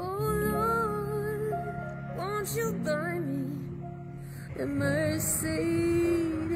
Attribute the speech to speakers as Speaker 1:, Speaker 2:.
Speaker 1: Oh Lord, won't you buy me the mercy?